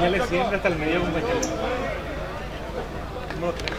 pañales siempre hasta el medio con pañales. Número tres.